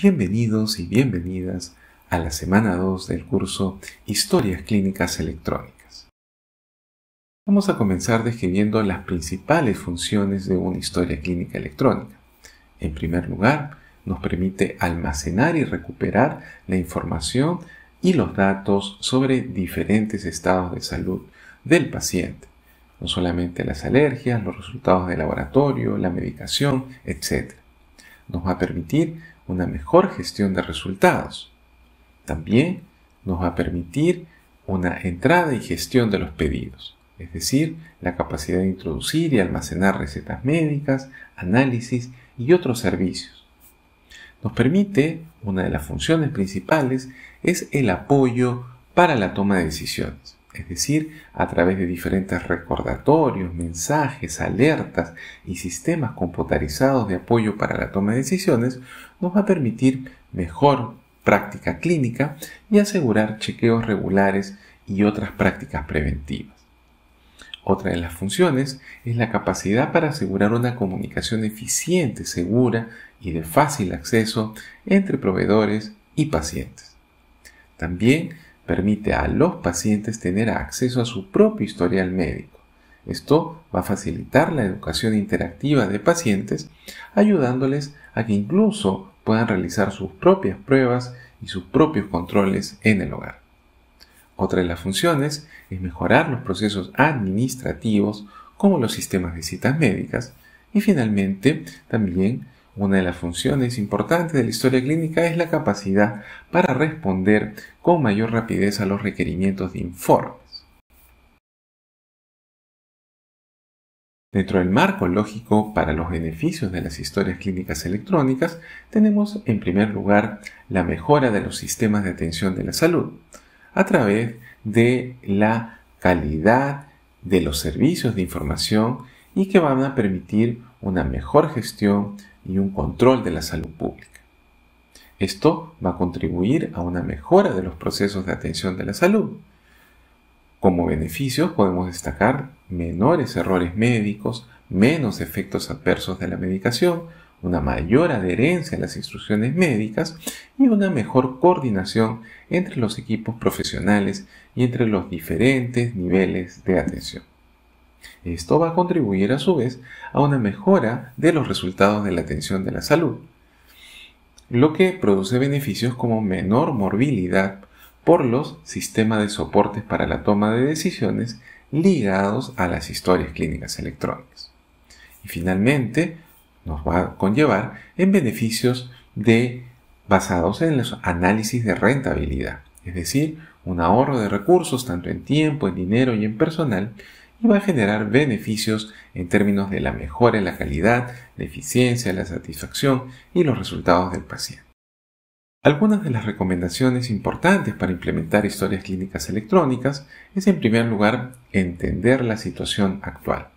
Bienvenidos y bienvenidas a la semana 2 del curso Historias Clínicas Electrónicas. Vamos a comenzar describiendo las principales funciones de una historia clínica electrónica. En primer lugar, nos permite almacenar y recuperar la información y los datos sobre diferentes estados de salud del paciente, no solamente las alergias, los resultados de laboratorio, la medicación, etc. Nos va a permitir una mejor gestión de resultados. También nos va a permitir una entrada y gestión de los pedidos, es decir, la capacidad de introducir y almacenar recetas médicas, análisis y otros servicios. Nos permite, una de las funciones principales, es el apoyo para la toma de decisiones es decir, a través de diferentes recordatorios, mensajes, alertas y sistemas computarizados de apoyo para la toma de decisiones, nos va a permitir mejor práctica clínica y asegurar chequeos regulares y otras prácticas preventivas. Otra de las funciones es la capacidad para asegurar una comunicación eficiente, segura y de fácil acceso entre proveedores y pacientes. También permite a los pacientes tener acceso a su propio historial médico. Esto va a facilitar la educación interactiva de pacientes, ayudándoles a que incluso puedan realizar sus propias pruebas y sus propios controles en el hogar. Otra de las funciones es mejorar los procesos administrativos como los sistemas de citas médicas y finalmente también una de las funciones importantes de la historia clínica es la capacidad para responder con mayor rapidez a los requerimientos de informes. Dentro del marco lógico para los beneficios de las historias clínicas electrónicas, tenemos en primer lugar la mejora de los sistemas de atención de la salud a través de la calidad de los servicios de información y que van a permitir una mejor gestión y un control de la salud pública. Esto va a contribuir a una mejora de los procesos de atención de la salud. Como beneficios podemos destacar menores errores médicos, menos efectos adversos de la medicación, una mayor adherencia a las instrucciones médicas y una mejor coordinación entre los equipos profesionales y entre los diferentes niveles de atención. Esto va a contribuir a su vez a una mejora de los resultados de la atención de la salud, lo que produce beneficios como menor morbilidad por los sistemas de soportes para la toma de decisiones ligados a las historias clínicas electrónicas. Y finalmente, nos va a conllevar en beneficios de, basados en los análisis de rentabilidad, es decir, un ahorro de recursos tanto en tiempo, en dinero y en personal, y va a generar beneficios en términos de la mejora en la calidad, la eficiencia, la satisfacción y los resultados del paciente. Algunas de las recomendaciones importantes para implementar historias clínicas electrónicas es en primer lugar entender la situación actual.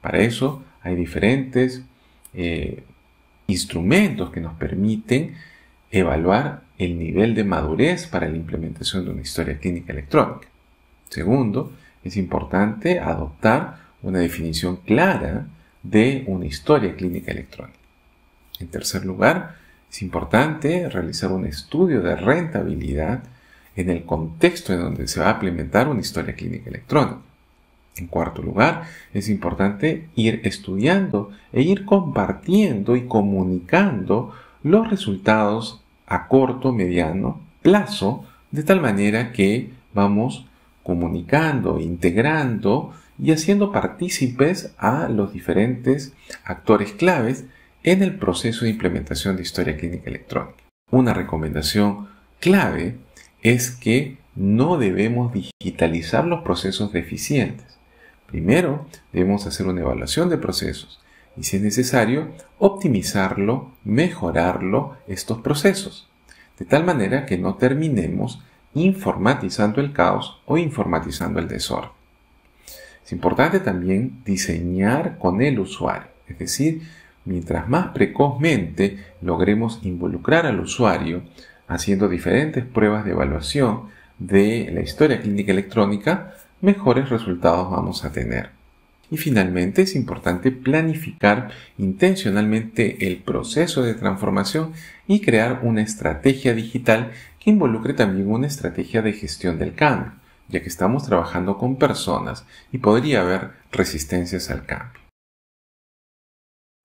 Para eso hay diferentes eh, instrumentos que nos permiten evaluar el nivel de madurez para la implementación de una historia clínica electrónica. Segundo, es importante adoptar una definición clara de una historia clínica electrónica. En tercer lugar, es importante realizar un estudio de rentabilidad en el contexto en donde se va a implementar una historia clínica electrónica. En cuarto lugar, es importante ir estudiando e ir compartiendo y comunicando los resultados a corto, mediano plazo, de tal manera que vamos comunicando, integrando y haciendo partícipes a los diferentes actores claves en el proceso de implementación de historia clínica electrónica. Una recomendación clave es que no debemos digitalizar los procesos deficientes. Primero, debemos hacer una evaluación de procesos y, si es necesario, optimizarlo, mejorarlo estos procesos, de tal manera que no terminemos informatizando el caos o informatizando el desorden. Es importante también diseñar con el usuario, es decir, mientras más precozmente logremos involucrar al usuario haciendo diferentes pruebas de evaluación de la historia clínica electrónica, mejores resultados vamos a tener. Y finalmente es importante planificar intencionalmente el proceso de transformación y crear una estrategia digital que involucre también una estrategia de gestión del cambio, ya que estamos trabajando con personas y podría haber resistencias al cambio.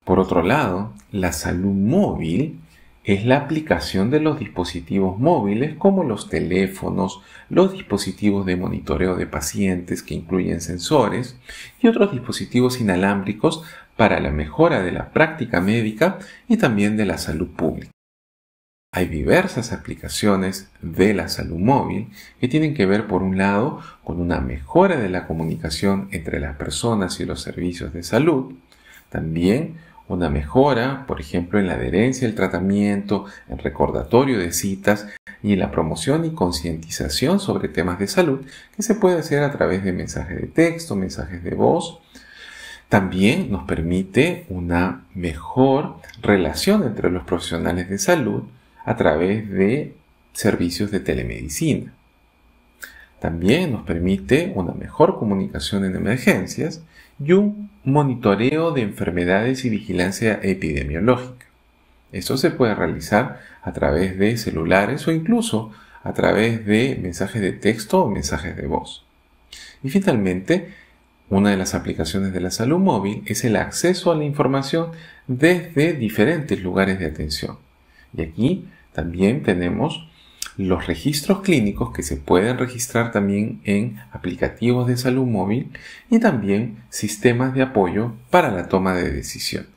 Por otro lado, la salud móvil es la aplicación de los dispositivos móviles como los teléfonos, los dispositivos de monitoreo de pacientes que incluyen sensores y otros dispositivos inalámbricos para la mejora de la práctica médica y también de la salud pública. Hay diversas aplicaciones de la salud móvil que tienen que ver por un lado con una mejora de la comunicación entre las personas y los servicios de salud, también una mejora, por ejemplo, en la adherencia al tratamiento, en recordatorio de citas y en la promoción y concientización sobre temas de salud que se puede hacer a través de mensajes de texto, mensajes de voz. También nos permite una mejor relación entre los profesionales de salud a través de servicios de telemedicina. También nos permite una mejor comunicación en emergencias y un monitoreo de enfermedades y vigilancia epidemiológica. Esto se puede realizar a través de celulares o incluso a través de mensajes de texto o mensajes de voz. Y finalmente, una de las aplicaciones de la salud móvil es el acceso a la información desde diferentes lugares de atención. Y aquí también tenemos los registros clínicos que se pueden registrar también en aplicativos de salud móvil y también sistemas de apoyo para la toma de decisiones.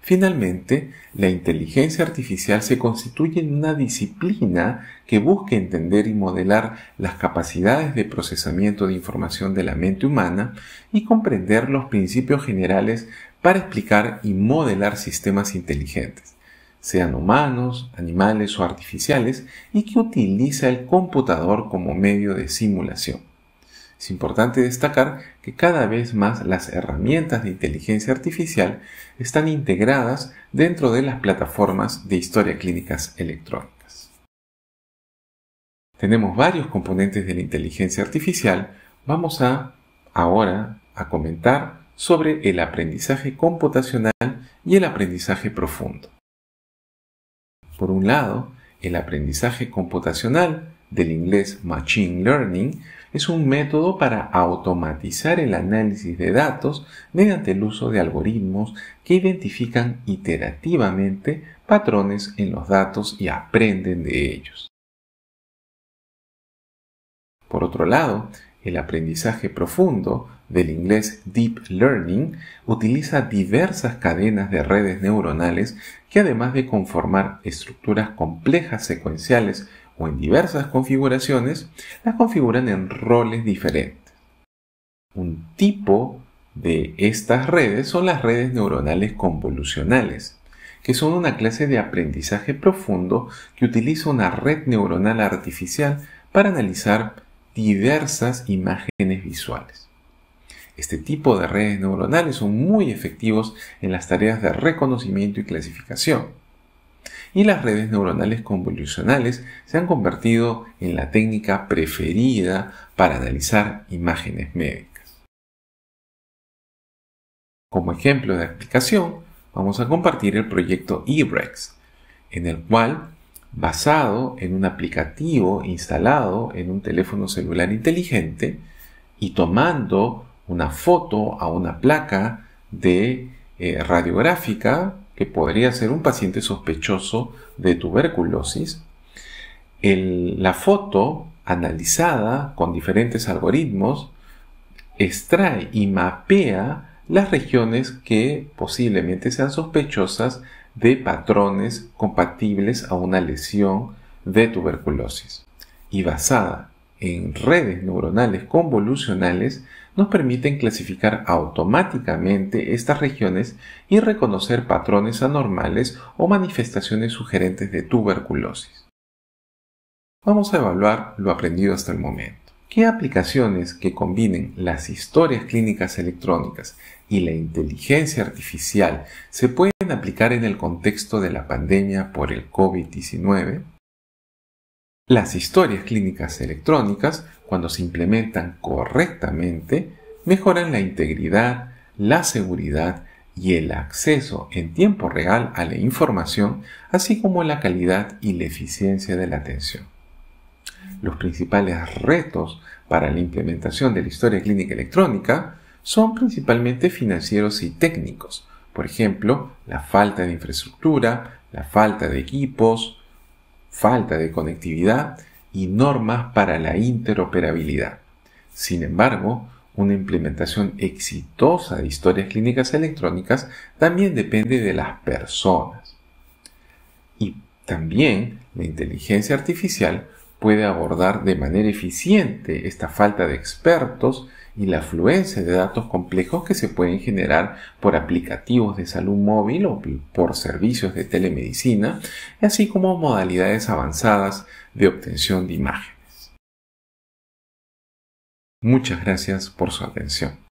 Finalmente, la inteligencia artificial se constituye en una disciplina que busca entender y modelar las capacidades de procesamiento de información de la mente humana y comprender los principios generales para explicar y modelar sistemas inteligentes sean humanos, animales o artificiales, y que utiliza el computador como medio de simulación. Es importante destacar que cada vez más las herramientas de inteligencia artificial están integradas dentro de las plataformas de historia clínicas electrónicas. Tenemos varios componentes de la inteligencia artificial. Vamos a ahora a comentar sobre el aprendizaje computacional y el aprendizaje profundo. Por un lado, el aprendizaje computacional, del inglés Machine Learning, es un método para automatizar el análisis de datos mediante el uso de algoritmos que identifican iterativamente patrones en los datos y aprenden de ellos. Por otro lado, el aprendizaje profundo, del inglés Deep Learning, utiliza diversas cadenas de redes neuronales que además de conformar estructuras complejas secuenciales o en diversas configuraciones, las configuran en roles diferentes. Un tipo de estas redes son las redes neuronales convolucionales, que son una clase de aprendizaje profundo que utiliza una red neuronal artificial para analizar diversas imágenes visuales. Este tipo de redes neuronales son muy efectivos en las tareas de reconocimiento y clasificación. Y las redes neuronales convolucionales se han convertido en la técnica preferida para analizar imágenes médicas. Como ejemplo de aplicación, vamos a compartir el proyecto eBrex, en el cual basado en un aplicativo instalado en un teléfono celular inteligente y tomando una foto a una placa de eh, radiográfica que podría ser un paciente sospechoso de tuberculosis. la foto analizada con diferentes algoritmos extrae y mapea las regiones que posiblemente sean sospechosas de patrones compatibles a una lesión de tuberculosis. Y basada en redes neuronales convolucionales, nos permiten clasificar automáticamente estas regiones y reconocer patrones anormales o manifestaciones sugerentes de tuberculosis. Vamos a evaluar lo aprendido hasta el momento. ¿Qué aplicaciones que combinen las historias clínicas electrónicas y la inteligencia artificial se pueden aplicar en el contexto de la pandemia por el COVID-19? Las historias clínicas electrónicas, cuando se implementan correctamente, mejoran la integridad, la seguridad y el acceso en tiempo real a la información, así como la calidad y la eficiencia de la atención. Los principales retos para la implementación de la historia clínica electrónica son principalmente financieros y técnicos, por ejemplo, la falta de infraestructura, la falta de equipos, falta de conectividad y normas para la interoperabilidad. Sin embargo, una implementación exitosa de historias clínicas electrónicas también depende de las personas. Y también la inteligencia artificial puede abordar de manera eficiente esta falta de expertos y la afluencia de datos complejos que se pueden generar por aplicativos de salud móvil o por servicios de telemedicina, así como modalidades avanzadas de obtención de imágenes. Muchas gracias por su atención.